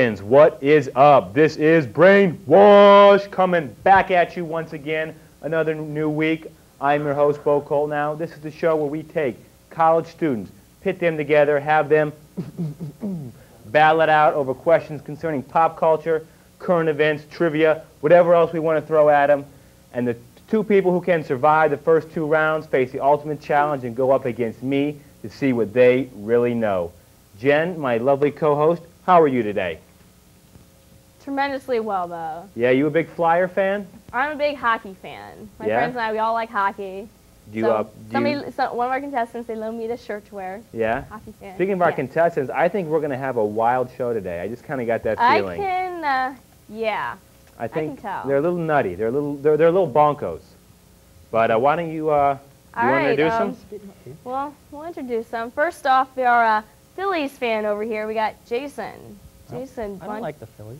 What is up? This is Brainwash coming back at you once again. Another new week. I'm your host, Bo Cole. Now, this is the show where we take college students, pit them together, have them battle it out over questions concerning pop culture, current events, trivia, whatever else we want to throw at them. And the two people who can survive the first two rounds face the ultimate challenge and go up against me to see what they really know. Jen, my lovely co-host, how are you today? Tremendously well, though. Yeah, you a big Flyer fan? I'm a big hockey fan. My Yeah? friends and I, we all like hockey. Do you, so uh, do somebody, you- so one of our contestants, they loaned me the shirt to wear. yeah? Hockey fan. Speaking of our yeah. contestants, I think we're going to have a wild show today. I just kind of got that feeling. I feeling. can, uh, yeah. I think tell. they're a little nutty. They're a little, they're, they're little bonkos. But uh, why don't you, uh, you All want to right, introduce um, them? Well, we'll introduce them. First off, we are a Phillies fan over here. We got Jason. Jason, I don't like the Phillies.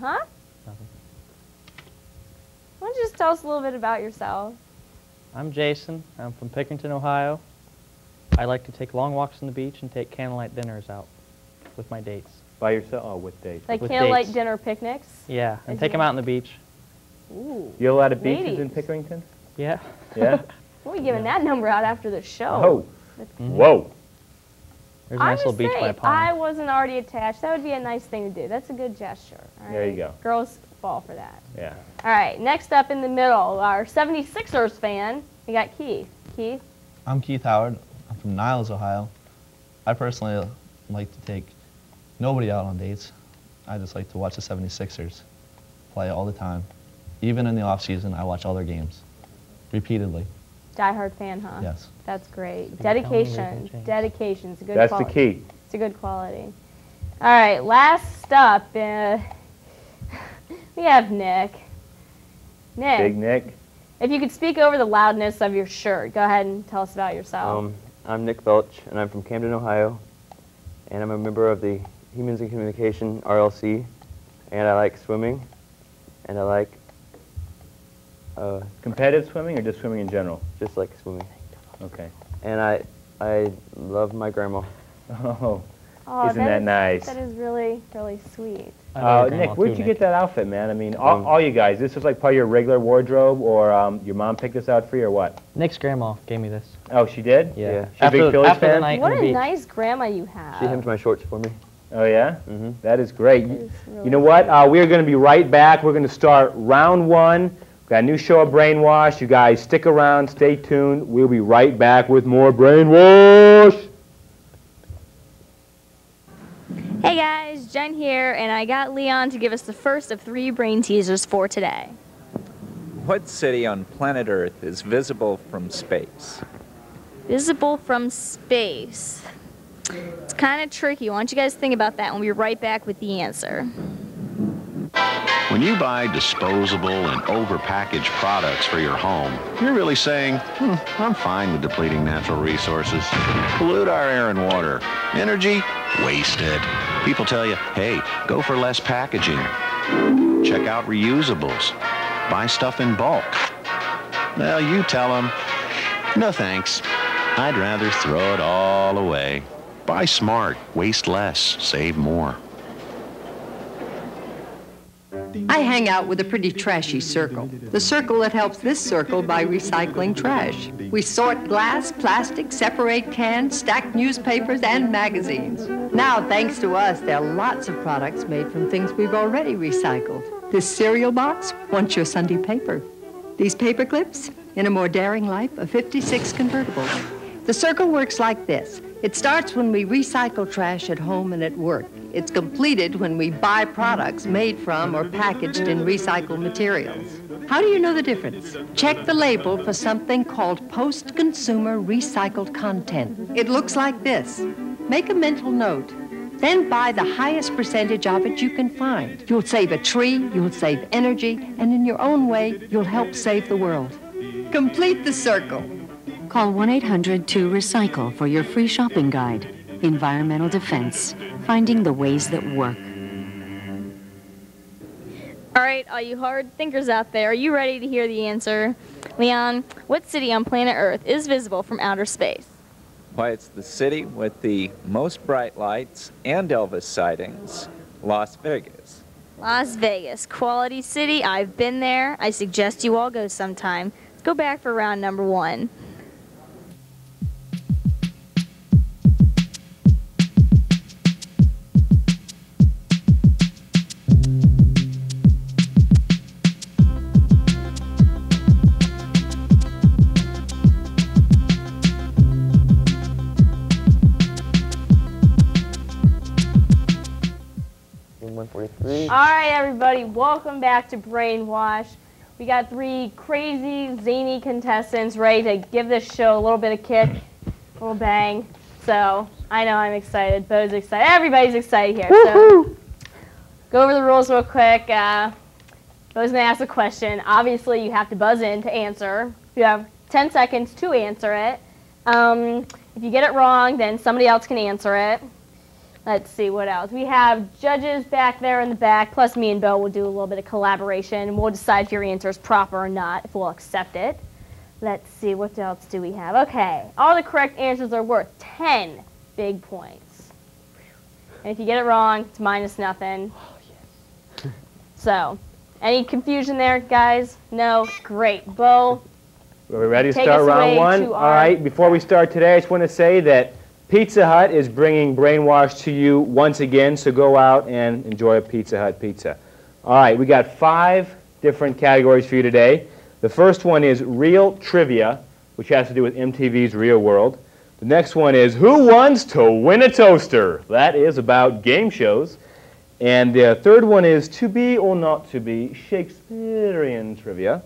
Huh? Nothing. Why don't you just tell us a little bit about yourself? I'm Jason. I'm from Pickerington, Ohio. I like to take long walks on the beach and take candlelight dinners out with my dates. By yourself? Oh, with dates. Like With candlelight dates. dinner picnics? Yeah, and Is take them out on the beach. Ooh. You have a lot of beaches in Pickerington? Yeah. Yeah? We'll be giving that number out after the show. oh. Mhm. Whoa. There's a I'm nice little just beach by a pond. I wasn't already attached. That would be a nice thing to do. That's a good gesture. all There you go. Girls fall for that. Yeah. All right, next up in the middle, our 76ers fan, we got Keith. Keith? I'm Keith Howard. I'm from Niles, Ohio. I personally like to take nobody out on dates. I just like to watch the 76ers play all the time. Even in the off season, I watch all their games repeatedly. Diehard fan, huh? Yes. That's great. Dedication. Dedication. Nathan James. Dedication's a good That's the quality. key. It's a good quality. All right, last up, uh, we have Nick. Nick, Big Nick. if you could speak over the loudness of your shirt, go ahead and tell us about yourself. Um, I'm Nick Belch, and I'm from Camden, Ohio, and I'm a member of the Humans in Communication RLC, and I like swimming, and I like uh, Competitive swimming or just swimming in general? just like swimming, Okay. and I I love my grandma. Oh. Oh, Isn't that is- nice? That is really, really sweet. Uh, love your grandma Nick, where'd too, you Nick. get that outfit, man? I mean, all, Um, all you guys, this is like part of your regular wardrobe, or um, your mom picked this out for you, or what? Nick's grandma gave me this. Oh, she did? Yeah. Yeah. She a big Phillies after the night What a beach. nice grandma you have. She hemmed my shorts for me. Oh, yeah? hmm That is great. That You, really you know what? Uh, we are going to be right back. We're going to start round one. We've got a new show of Brainwash. You guys stick around, stay tuned. We'll be right back with more Brainwash. Hey guys, Jen here, and I got Leon to give us the first of three brain teasers for today. What city on planet Earth is visible from space? Visible from space. It's kind of tricky. Why don't you guys think about that and we'll be right back with the answer. When you buy disposable and overpackaged products for your home, you're really saying, hmm, I'm fine with depleting natural resources. Pollute our air and water. Energy? Wasted. People tell you, hey, go for less packaging. Check out reusables. Buy stuff in bulk. Well, you tell them, no thanks. I'd rather throw it all away. Buy smart, waste less, save more. I hang out with a pretty trashy circle. The circle that helps this circle by recycling trash. We sort glass, plastic, separate cans, stack newspapers and magazines. Now, thanks to us, there are lots of products made from things we've already recycled. This cereal box wants your Sunday paper. These paper clips, in a more daring life, a 56 convertible. The circle works like this. It starts when we recycle trash at home and at work. It's completed when we buy products made from or packaged in recycled materials. How do you know the difference? Check the label for something called post-consumer recycled content. It looks like this. Make a mental note. Then buy the highest percentage of it you can find. You'll save a tree, you'll save energy, and in your own way, you'll help save the world. Complete the circle. Call 1 800 2 Recycle for your free shopping guide. Environmental Defense Finding the Ways That Work. All right, all you hard thinkers out there, are you ready to hear the answer? Leon, what city on planet Earth is visible from outer space? Why, it's the city with the most bright lights and Elvis sightings. Las Vegas. Las Vegas, quality city. I've been there. I suggest you all go sometime. Let's go back for round number one. Everybody, welcome back to Brainwash. We got three crazy, zany contestants ready to give this show a little bit of kick, a little bang. So I know I'm excited. Bo's excited. Everybody's excited here. So go over the rules real quick. Uh, Bo's gonna ask a question. Obviously, you have to buzz in to answer. You have 10 seconds to answer it. Um, if you get it wrong, then somebody else can answer it. Let's see what else. We have judges back there in the back, plus me and Bo will do a little bit of collaboration, and we'll decide if your answer is proper or not, if we'll accept it. Let's see, what else do we have? Okay, all the correct answers are worth 10 big points. And if you get it wrong, it's minus nothing. Oh, so, any confusion there, guys? No? Great. Bo, Are we ready to start round one? to All our- right, before we start today, I just want to say that Pizza Hut is bringing Brainwash to you once again, so go out and enjoy a Pizza Hut pizza. All right, we got five different categories for you today. The first one is real trivia, which has to do with MTV's Real World. The next one is Who Wants to Win a Toaster? That is about game shows. And the third one is To Be or Not to Be Shakespearean Trivia.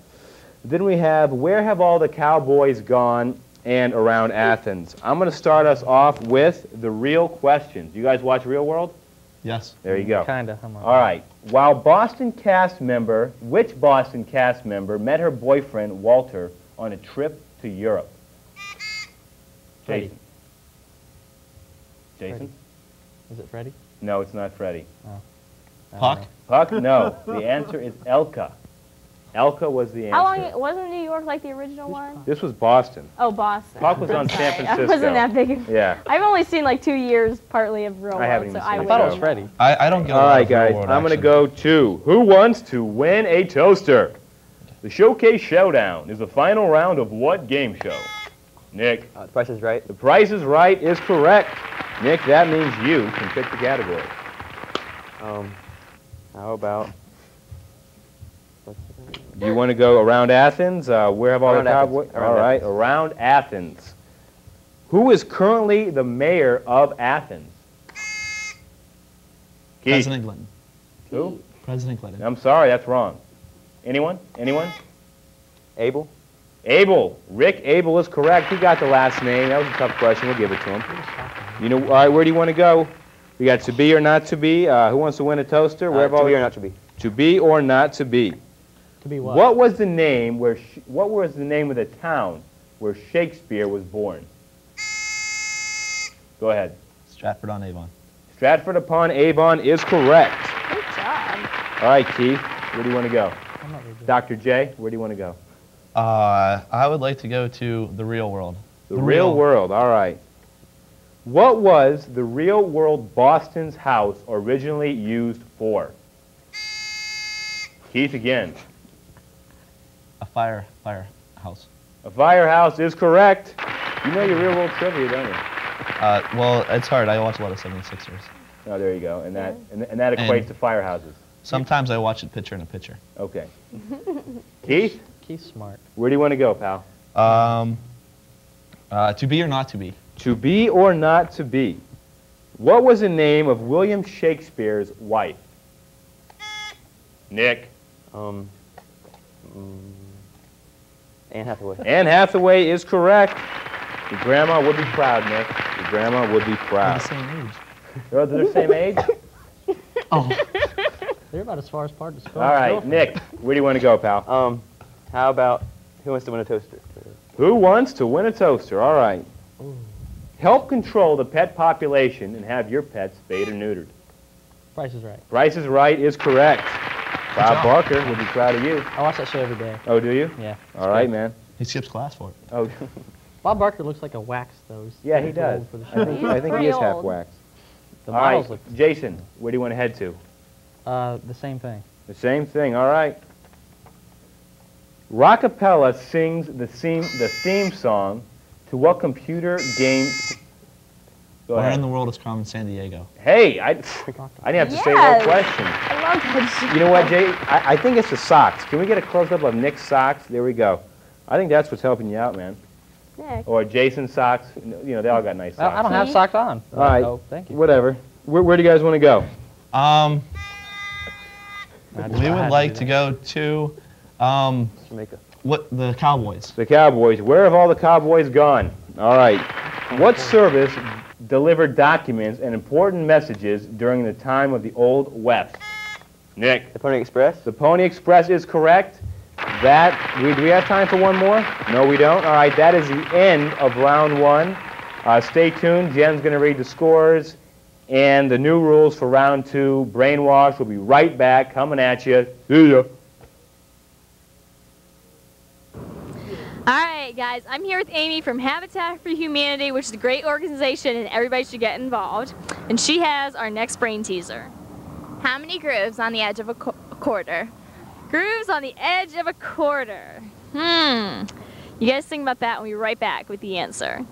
Then we have Where Have All the Cowboys Gone and Around Athens. I'm going to start us off with the real questions. You guys watch Real World? Yes. There you go. Kinda. All right. While Boston cast member, which Boston cast member met her boyfriend Walter on a trip to Europe? Freddie. Jason. Jason? Freddie. Is it Freddie? No, it's not Freddie. Oh. I don't Puck? know. Puck? No. The answer is Elka. Elka was the answer. how long, wasn't New York like the original one? This was Boston. Oh, Boston. Puck was on San Francisco. I wasn't that big. of- Yeah. I've only seen like two years partly of Real I World, haven't so even I seen I it. thought it would was Freddie. I, I don't get a All lot right, of guys. world I'm going to go to Who Wants to Win a Toaster? The Showcase Showdown is the final round of what game show? Nick. Uh, the price is right. The Price is Right is correct. Nick, that means you can pick the category. Um, how about Do you want to go around Athens? Uh, where have all Around the Athens. cowboys? Around All right, around Athens. Who is currently the mayor of Athens? Keith. President Clinton. Who? President Clinton. I'm sorry, that's wrong. Anyone? Anyone? Abel? Abel. Rick Abel is correct. He got the last name. That was a tough question. We'll give it to him. You know, all right, where do you want to go? We got to be or not to be. Uh, who wants to win a toaster? Where Uh, have to all be the- or not to be? To be or not to be. To be what? What was the name where? Sh- what was the name of the town where Shakespeare was born? Go ahead. Stratford on Avon. Stratford upon Avon is correct. Good job. All right, Keith, where do you want to go? I'm not really good. Dr. J, where do you want to go? Uh, I would like to go to the real world. The, real, world. All right. What was the real world Boston's house originally used for? Keith again. A fire firehouse. A firehouse is correct. You know your real world trivia, don't you? Uh, well, it's hard. I watch a lot of 76ers. Oh, there you go. And that and, and that equates And- to firehouses. Sometimes I watch it picture in a picture. Okay. Keith, Keith's smart. where do you want to go, pal? Um, uh, to be or not to be? To be or not to be. What was the name of William Shakespeare's wife? Nick. Um, mm, Anne Hathaway. Anne Hathaway is correct. Your grandma would be proud, Nick. Your grandma would be We're proud. the same age. They're they're the same age? Oh. They're about as far as apart as Phil All and. Nick, where do you want to go, pal? Um, how about Who Wants to Win a Toaster? Who wants to win a toaster? All right. Help control the pet population and have your pets spayed or neutered. Price is right. Price is Right is correct. Bob job. Barker would be proud of you. I watch that show every day. Oh, do you? Yeah. All right, man. He skips class for it. Oh, Bob Barker looks like a wax, though. He's yeah, he does. for the I show. think, I think he pretty is half wax. The All right, models look. Jason, where do you want to head to? Uh, the same thing. The same thing, all right. Rockapella sings the theme, the theme song to what computer game? Go Where ahead. in the world is Carmen Sandiego? Hey, I, I didn't have to say that question. I. You know what, Jay? I, I think it's the socks. Can we get a close-up of Nick's socks? There we go. I think that's what's helping you out, man. Nick. Or Jason's socks. You know, they all got nice socks. I don't have socks on. All right. Oh, thank you. Whatever. Where, where do you guys want to go? Um, we would like do to go to um, Jamaica. what the Cowboys. The Cowboys. Where have all the Cowboys gone? All right. What service delivered documents and important messages during the time of the Old West? Nick. The Pony Express? The Pony Express is correct. That, we, do we have time for one more? No, we don't. All right, that is the end of round one. Uh, stay tuned. Jen's going to read the scores and the new rules for round two. Brainwash will be right back, coming at you. See ya. All right, guys, I'm here with Amy from Habitat for Humanity, which is a great organization and everybody should get involved. And she has our next brain teaser. How many grooves on the edge of a, qu- quarter? Grooves on the edge of a quarter. Hmm. You guys think about that and we'll be right back with the answer.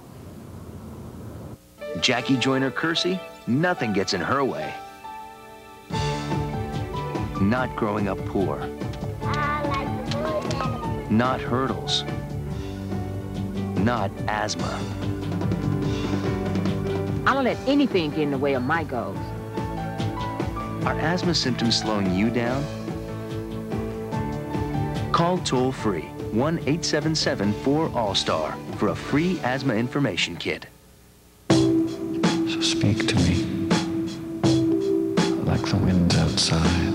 Jackie Joyner Kersee, nothing gets in her way. Not growing up poor. Not hurdles. Not asthma. I don't let anything get in the way of my goals. Are asthma symptoms slowing you down? Call toll free 1 877 4 All Star for a free asthma information kit. So speak to me like the winds outside.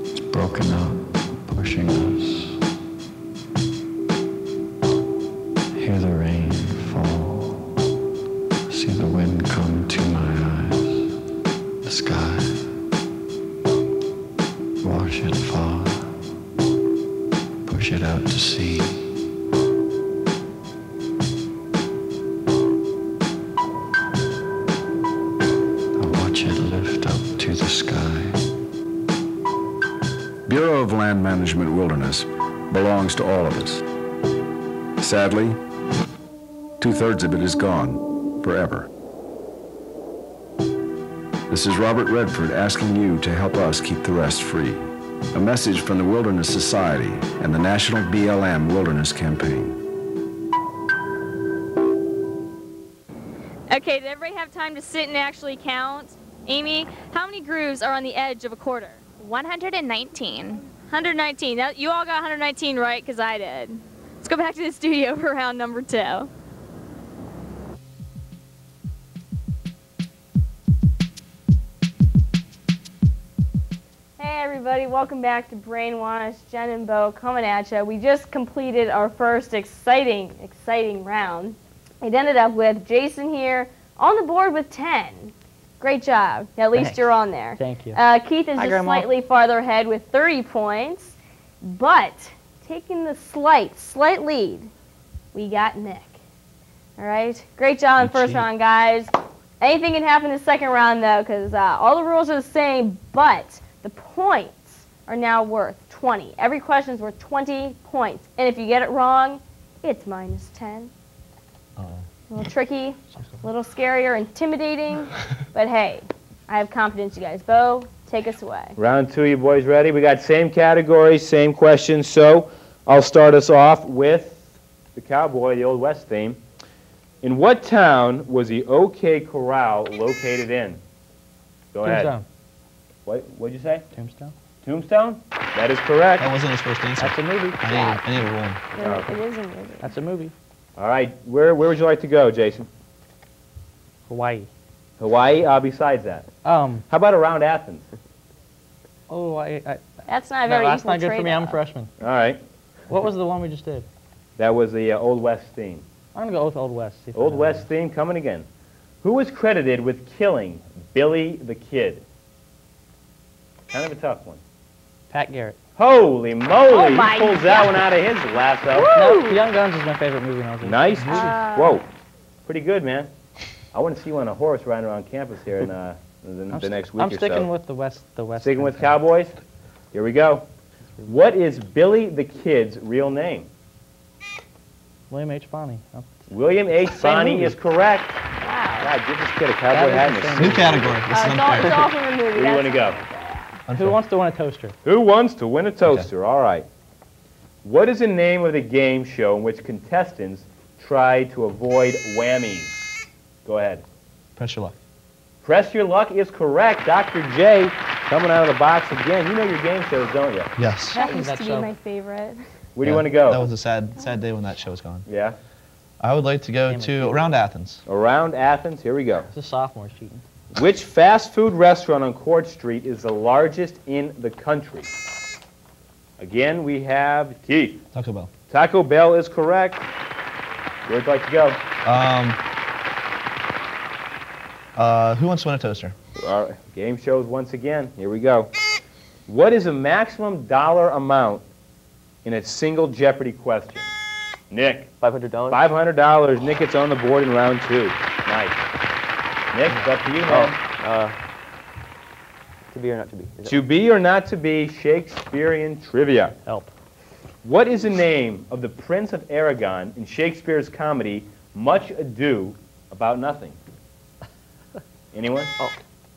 It's broken up, Sadly, two-thirds of it is gone forever. This is Robert Redford asking you to help us keep the rest free. A message from the Wilderness Society and the National BLM Wilderness Campaign. Okay, did everybody have time to sit and actually count? Amy, how many grooves are on the edge of a quarter? 119. 119. That, you all got 119 right because I did. Let's go back to the studio for round number two. Hey everybody, welcome back to Brainwash. Jen and Bo coming at you. We just completed our first exciting, exciting round. It ended up with Jason here on the board with 10. Great job. At least Thanks. you're on there. Thank you. Uh, Keith is Hi, just Grandma. slightly farther ahead with 30 points, but taking the slight, slight lead, we got Nick. All right, great job in the first round, guys. Anything can happen in the second round, though, because uh, all the rules are the same, but the points are now worth 20. Every question is worth 20 points, and if you get it wrong, it's minus 10. A little tricky, a little scarier, intimidating, but hey, I have confidence, you guys. Bo, take us away. Round two, you boys ready? We got same categories, same questions. So I'll start us off with the cowboy, the Old West theme. In what town was the OK Corral located in? Go ahead. Tombstone. What what'd you say? Tombstone. Tombstone? That is correct. That wasn't his first answer. That's a movie. I need, I need a roll. It- it is a movie. That's a movie. All right. Where where would you like to go, Jason? Hawaii. Hawaii. Uh, besides that, Um. how about around Athens? Oh, I. I That's not a no, very that's not good for me. I'm a freshman. All right. What was the one we just did? That was the uh, Old West theme. I'm gonna go with Old West. see if I Old know West theme coming again. Who was credited with killing Billy the Kid? Kind of a tough one. Pat Garrett. Holy moly! Oh he my pulls that one out of his lasso. No, Young Guns is my favorite movie. When I was a Nice movie. Ah. Whoa, pretty good, man. I want to see you on a horse riding around campus here in uh, the, I'm the st- next week I'm or sticking with the West. The West. Sticking with Cowboys? Here we go. What is Billy the Kid's real name? William H. Bonney. Oh, William H. Bonney is correct. Wow. God, give this kid a cowboy hat and a New category. This Uh, is it's, all, it's all from the movie. Where do you want to go? Who wants to win a toaster? Who wants to win a toaster? All right. What is the name of the game show in which contestants try to avoid whammies? Go ahead. Press your luck. Press your luck is correct. Dr. J coming out of the box again. You know your game shows, don't you? Yes. That used That to show. be my favorite. Where do you want to go? That was a sad, sad day when that show was gone. yeah. I would like to go to around Athens. Around Athens. Here we go. The sophomore cheating. Which fast food restaurant on Court Street is the largest in the country? Again, we have Keith. Taco Bell. Taco Bell is correct. Where'd you like to go? Um, uh, who wants to win a toaster? All right, game shows once again. Here we go. What is the maximum dollar amount in a single Jeopardy question? Nick. $500? $500. Nick, it's on the board in round two. Nice. Nick, it's up to you, man. Uh, to be or not to be? Is To be or not to be Shakespearean trivia. Help. What is the name of the Prince of Aragon in Shakespeare's comedy Much Ado About Nothing? Anyone? Oh,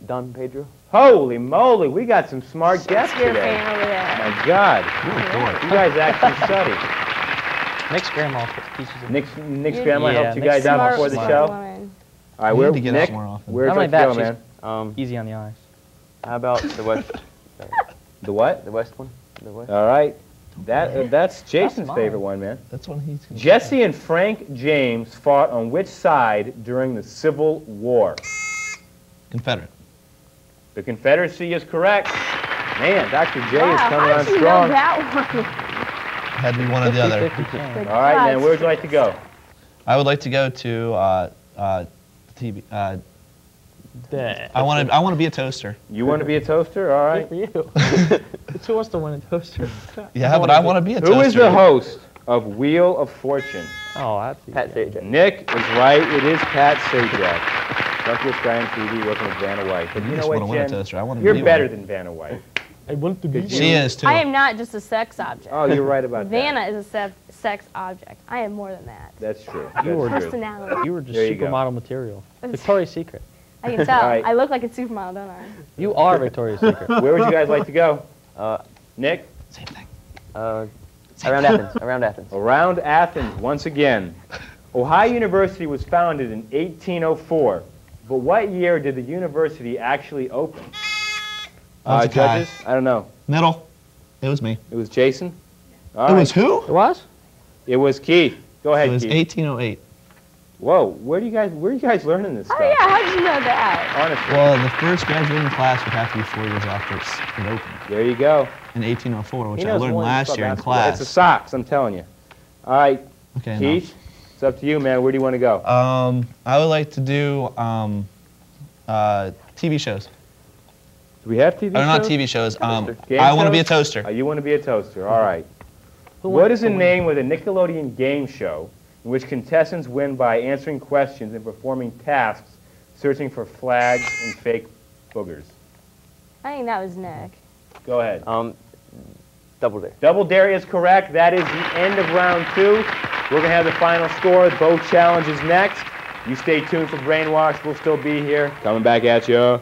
Don Pedro? Holy moly, we got some smart guests Shakespeare today. fan over there. My God. You guys actually study. Nick's grandma teaches him. Nick's, Nick's grandma Yeah, helped you Nick's guys out Smart, before the show? woman. All right, We where, need to get out Nick, more often. where'd Not like that, go, man? Um, easy on the eyes. how about the west? The what? The west one? The west? All right. That, uh, that's Jason's mine. favorite one, man. That's one he's. gonna- Jesse and Frank James fought on which side during the Civil War? Confederate. The Confederacy is correct. Man, Dr. J wow, is coming on strong. know that one? Had to be one or the other. 50-50. All right, man, where would you like to go? I would like to go to uh, uh, TV. Uh, I want to. I want to be a toaster. You want to be a toaster? All right. Good for you. Who wants to win a toaster? Yeah, but I want to be a toaster. Who is the host of Wheel of Fortune? Oh, that's Pat Sajak. Nick is right. It is Pat Sajak. Luckiest guy on TV working with Vanna White. But You you know just what, wanna win a Jen? toaster. I wanna You're be one. better than Vanna White. I want to be. She is too. I am not just a sex object. Oh, you're right about that. Vanna is a se- sex object. I am more than that. That's true. You That's were true. Personality. You were just There you go. supermodel material. Victoria's Secret. I can tell. All right. I look like a supermodel, don't I? You are Victoria's Secret. Where would you guys like to go? Uh, Nick? Same thing. uh, around Athens. Around Athens. Around Athens, once again. Ohio University was founded in 1804. But what year did the university actually open? Uh, a tie. judges? I don't know. Middle. It was me. It was Jason? All it right. was who? It was? It was Keith. Go ahead, It was Keith. 1808. Whoa, where do you guys where are you guys learning this stuff? Oh yeah, how did you know that? Honestly. Well, the first graduating class would have to be four years after it's, it opened. There you go. In 1804, which I learned last year in class. It's the socks, I'm telling you. All right, okay, Keith, it's up to you, man. Where do you want to go? Um, I would like to do um, uh, TV shows. Do we have TV shows? Or not shows? TV shows. Um, I want to be a toaster. Oh, you want to be a toaster. All right. Who What the name of the Nickelodeon game show in which contestants win by answering questions and performing tasks, searching for flags and fake boogers? I think that was Nick. Go ahead. Um, double dare. Double Dare is correct. That is the end of round two. We're going to have the final score. Both challenges next. You stay tuned for Brainwash. We'll still be here. Coming back at you. All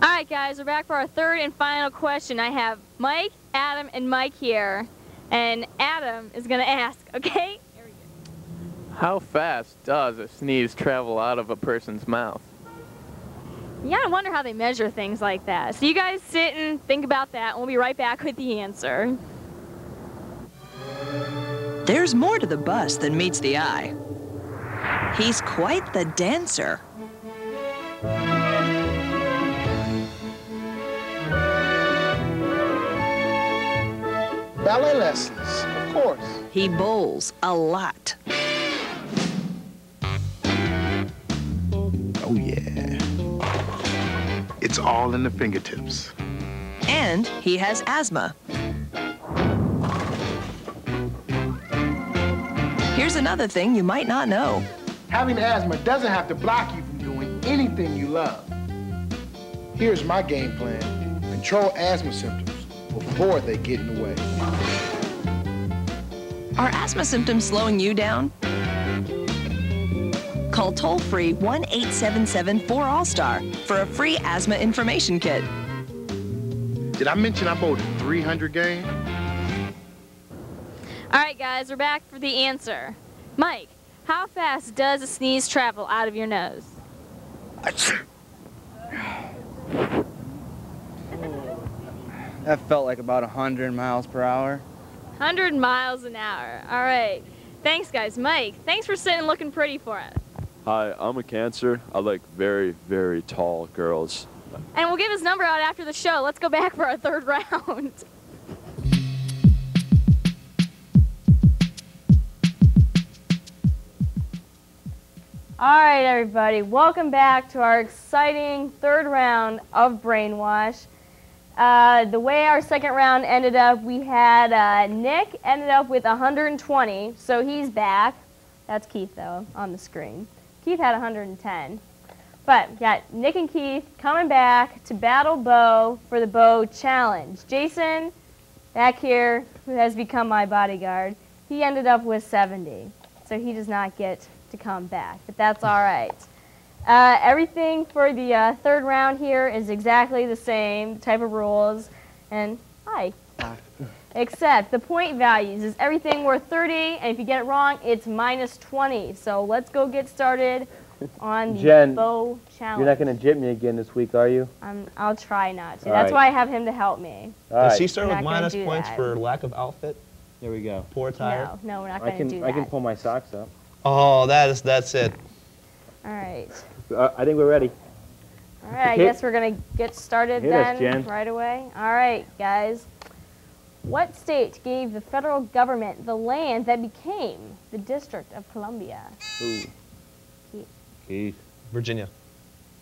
right, guys, we're back for our third and final question. I have Mike, Adam, and Mike here, and Adam is going to ask, okay? How fast does a sneeze travel out of a person's mouth? Yeah, gotta wonder how they measure things like that. So you guys sit and think about that, and we'll be right back with the answer. There's more to the bus than meets the eye. He's quite the dancer. Ballet lessons, of course. He bowls a lot. Oh, yeah. It's all in the fingertips. And he has asthma. Here's another thing you might not know. Having asthma doesn't have to block you from doing anything you love. Here's my game plan. Control asthma symptoms before they get in the way. Are asthma symptoms slowing you down? Call toll free 1 877 4 All Star for a free asthma information kit. Did I mention I bowled 300 games? All right, guys, we're back for the answer. Mike, how fast does a sneeze travel out of your nose? That felt like about 100 miles per hour. 100 miles an hour. All right. Thanks, guys. Mike, thanks for sitting looking pretty for us. Hi, I'm a Cancer. I like very, very tall girls. And we'll give his number out after the show. Let's go back for our third round. All right, everybody, welcome back to our exciting third round of Brainwash. Uh, the way our second round ended up, we had uh, Nick ended up with 120, so he's back. That's Keith, though, on the screen. Keith had 110. But got Nick and Keith coming back to battle Bo for the Bo Challenge. Jason, back here, who has become my bodyguard, he ended up with 70, so he does not get to come back, but that's all right. Uh, everything for the uh, third round here is exactly the same type of rules, and hi. Except the point values is everything worth 30, and if you get it wrong, it's minus 20. So let's go get started on the Jen, Bo challenge. You're not going to jip me again this week, are you? Um, I'll try not to. All That's right. why I have him to help me. All Does right. he start We're with minus points that. for lack of outfit? There we go. Poor attire? No, no, we're not I going to can do I can pull my socks up. Oh, that is that's it. All right. Uh, I think we're ready. All right, I guess we're going to get started Hit then Jen. right away. All right, guys. What state gave the federal government the land that became the District of Columbia? Ooh. Keith. Keith. Virginia.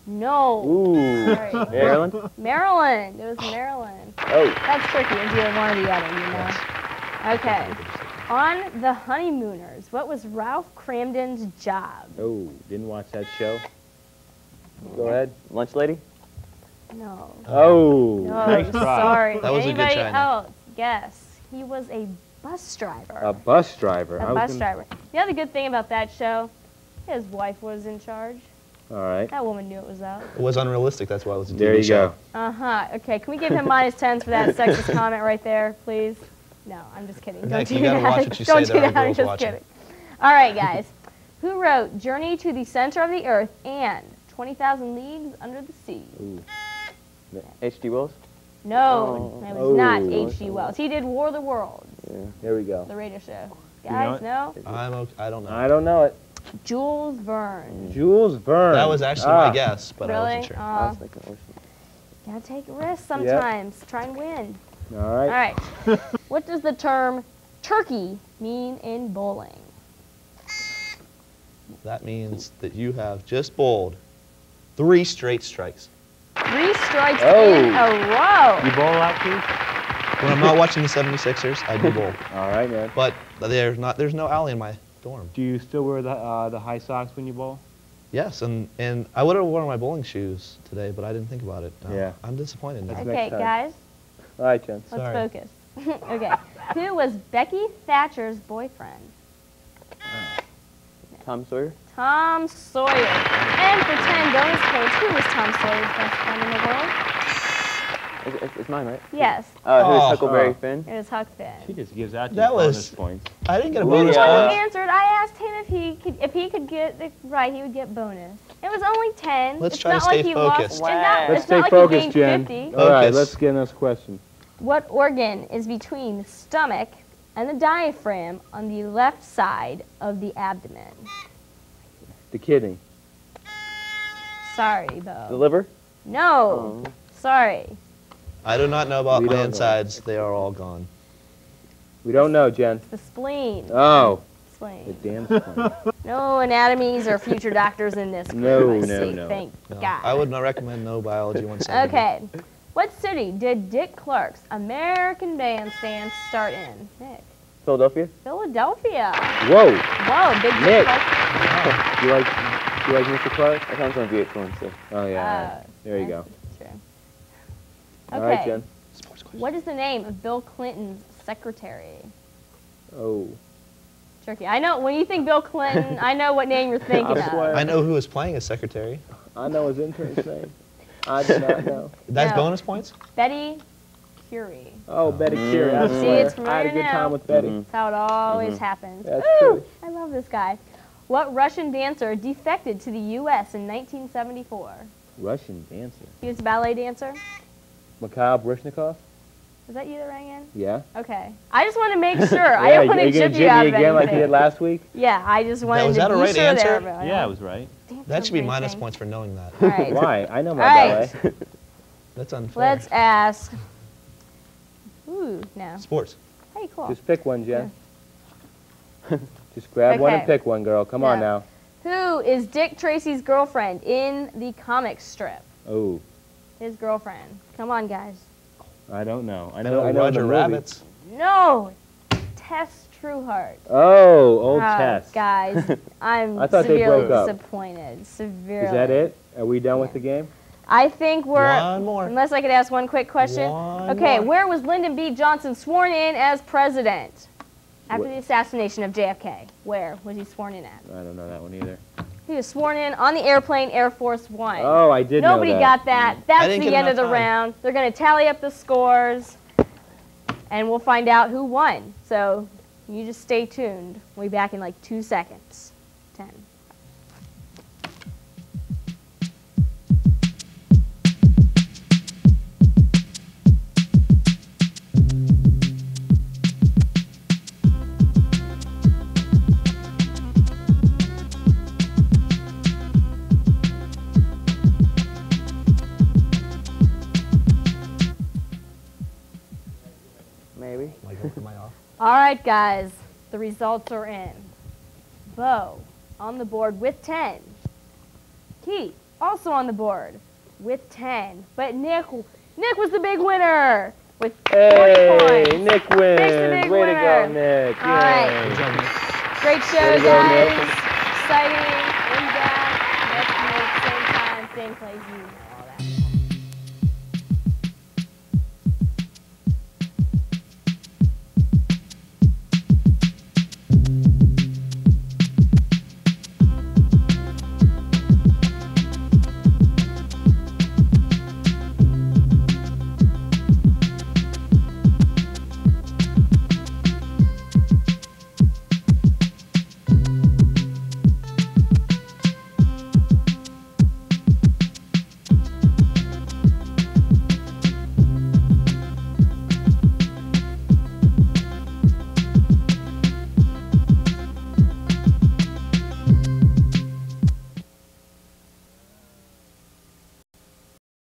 No. Ooh. Sorry. Maryland? Maryland. It was Maryland. Oh. That's tricky. It's either one or the other, you know. Okay. On The Honeymooners, what was Ralph Kramden's job? Oh, didn't watch that show. Go ahead. Lunch lady? No. Oh, No, nice try. sorry. That was a good Anybody try, Nick. else? Guess. He was a bus driver. A bus driver. I A was bus gonna- driver. The other good thing about that show, his wife was in charge. All right. That woman knew it was out. It was unrealistic. That's why it was a TV There you show. go. Uh huh. Okay, can we give him minus minus tens for that sexist comment right there, please? No, I'm just kidding. Don't Nick, do you gotta that. watch what you Don't say. do There are that. I'm just watching. kidding. All right, guys. Who wrote Journey to the Center of the Earth and 20,000 Leagues Under the Sea? H.G. Wells? No, Oh. it was not Oh. H.G. Wells. He did War of the Worlds, Yeah, There we go. the radio show. You know no? I'm okay. I don't know. I don't know it. Jules Verne. Jules Verne. That was actually Ah. my guess, but I wasn't sure. Aw. gotta take risks Yep. sometimes. Try and win. All All right. right. what does the term turkey mean in bowling? That means that you have just bowled three straight strikes. Three strikes Oh. in a row. You bowl out, Keith? When I'm not watching the 76ers, I do bowl. All right, man. But there's not there's no alley in my dorm. Do you still wear the uh, the high socks when you bowl? Yes, and, and I would have worn my bowling shoes today, but I didn't think about it. Uh, Yeah. I'm disappointed now. Okay, guys, All right, Jen. let's Sorry. focus. okay. Who was Becky Thatcher's boyfriend? Tom Sawyer? Tom Sawyer. And for 10 bonus points, who was Tom Sawyer's best friend in the world? It's, it's, it's mine, right? Yes. Uh, who's Oh. Huckleberry Oh. Finn? It was Huck Finn. She just gives out That these was- bonus points. I didn't get a Ooh, bonus yeah. point. He answered. I asked him if he could if he could get it right, he would get bonus. It was only 10. Let's it's try to not like stay he lost. focused. It's not, Let's it's stay like focused, Jen. gained 50. All right, let's get in this question. What organ is between the stomach and the diaphragm on the left side of the abdomen? The kidney. Sorry, Bo. The liver? No. Oh. Sorry. I do not know about We my don't know. insides. They are all gone. We don't know, Jen. It's The spleen. Oh, Spleen. the Spleen. damn spleen. No anatomies or future doctors in this group. No, I no, see. no. Thank No, God. I would not recommend no biology 170. Okay. What city did Dick Clark's American Bandstand start in? Nick. Philadelphia? Philadelphia. Whoa. Whoa, big Nick. Clark. You like You like Mr. Clark? I found some VH1, so. Oh yeah. Uh, there you go. True. All right, Okay. Jen. What is the name of Bill Clinton's secretary? Oh. Tricky. I know when you think Bill Clinton, I know what name you're thinking I of. I know who was playing as secretary. I know his intern's name. I do not know. That's No. bonus points? Betty Currie. Oh, Betty Currie. I See, swear. it's I had a good now. time with Betty. That's how it always Mhm. happens. That's Woo! true. I love this guy. What Russian dancer defected to the U.S. in 1974? Russian dancer. He was a ballet dancer. Mikhail Baryshnikov? Was that you that rang in? Yeah. Okay. I just want to make sure. I don't want to you gonna chip jig you out me of again like you did last week? Yeah, I just wanted was to that a be right sure answer? there. but I Yeah, it was right. That should be minus thing. points for knowing that. All right. Why? I know my All right. ballet. That's unfair. Let's ask. Ooh, no. Sports. Hey, cool. Just pick one, Jen. Just grab one and pick one, girl. Come on now. Who is Dick Tracy's girlfriend in the comic strip? Oh, His girlfriend. Come on, guys. I don't know. I I know. know I know Roger the movie. Rabbit's. No, Tess Trueheart. Oh, old Oh, Tess. Guys, I'm I thought they severely broke up. disappointed. Severely. Is that it? Are we done with the game? I think we're. One more. Unless I could ask one quick question. One okay, more. where was Lyndon B. Johnson sworn in as president after Wh- the assassination of JFK? Where was he sworn in at? I don't know that one either. He was sworn in on the airplane Air Force One. Oh, I did know Nobody that. got that. Mm. That's the end of the time. round. They're going to tally up the scores, and we'll find out who won. So you just stay tuned. We'll be back in like two seconds. Ten. Right, guys. The results are in. Bo on the board with 10. Keith also on the board with 10. But Nick, Nick was the big winner with 20 Hey, points. Nick Nick's the wins. big Way to go, winner. Nick. All right. Yay. Great show, Way to go, guys. Nick. Exciting, in depth. Next week, same time, same place. You know all that.